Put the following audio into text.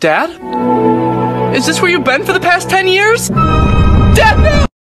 Dad? Is this where you've been for the past ten years?